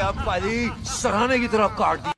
पाली सराहने की तरफ़ काट दी।